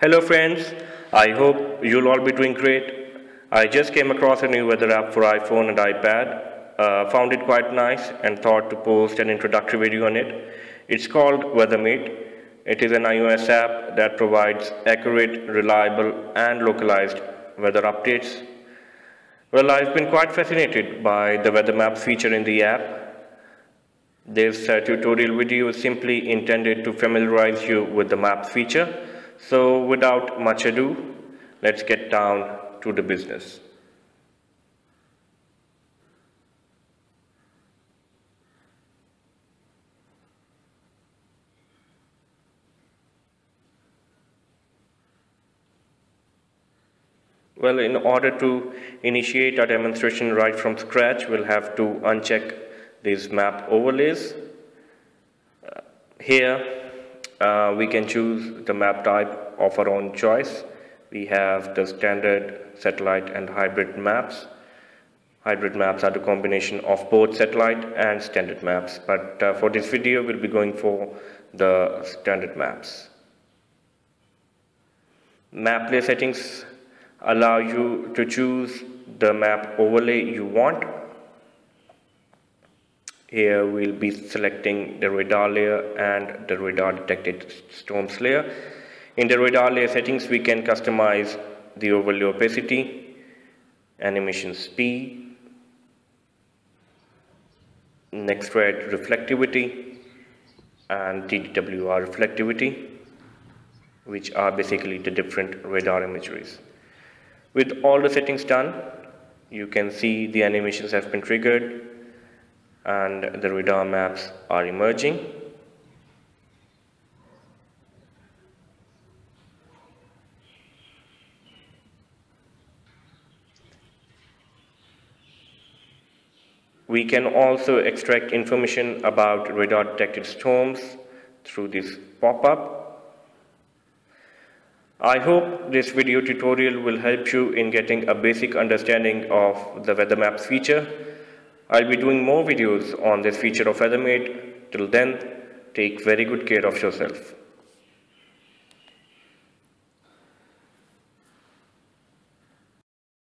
Hello friends, I hope you'll all be doing great. I just came across a new weather app for iPhone and iPad, uh, found it quite nice and thought to post an introductory video on it. It's called WeatherMate. It is an iOS app that provides accurate, reliable and localized weather updates. Well, I've been quite fascinated by the weather maps feature in the app this uh, tutorial video is simply intended to familiarize you with the map feature. So without much ado, let's get down to the business. Well, in order to initiate our demonstration right from scratch, we'll have to uncheck these map overlays. Uh, here uh, we can choose the map type of our own choice. We have the standard satellite and hybrid maps. Hybrid maps are the combination of both satellite and standard maps, but uh, for this video we'll be going for the standard maps. Map layer settings allow you to choose the map overlay you want here we'll be selecting the radar layer and the radar detected storms layer. In the radar layer settings, we can customize the overlay opacity, animation speed, NEXRAD reflectivity, and TDWR reflectivity, which are basically the different radar imageries. With all the settings done, you can see the animations have been triggered and the radar maps are emerging. We can also extract information about radar detected storms through this pop-up. I hope this video tutorial will help you in getting a basic understanding of the weather maps feature I'll be doing more videos on this feature of WeatherMate. Till then, take very good care of yourself.